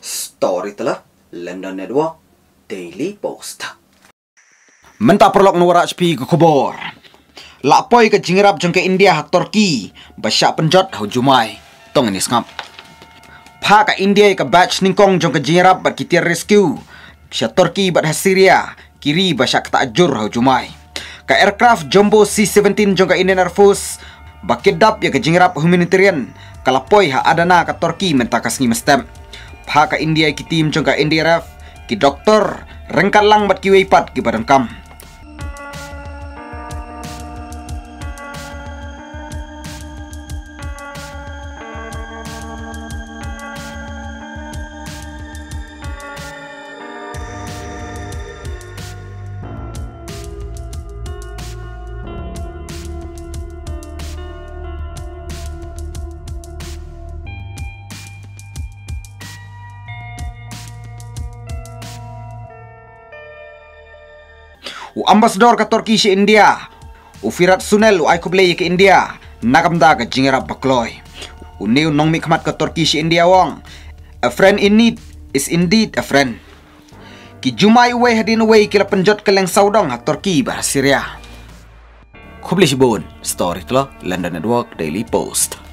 Story telah London Network Daily Post. Menta perlok nuara HP ke kubur. Lapoi ke jingrap jeng ke India Turki. Basyak penjot hau jumai. Tong ini skap. Pa ke India ke batch ningkong jeng ke jingrap bat kitir rescue. Sya Turki bat Syria. Kiri basyak tak ajur hau jumai. Ke aircraft Jumbo C-17 jeng ke Indian Air Force. Bakidap ya ke jingrap humanitarian. Kalapoi ha adana ke Turki menta kasngi mestem. Pa ke India ki tim jeng ke NDRF. Ki doktor rengkat lang bat ki weipat ki badan kam. U ambassador ke Turki si India. U Firat Sunel u Aiko Blay ke India. Nakam da ke jingerap bakloy. U neu nong mi kamat ke Turki si India wong. A friend in need is indeed a friend. Ki jumai we hadin we kila penjot ke leng saudong ha Turki bah Syria. Kubli si bon, story tlo London Network Daily Post.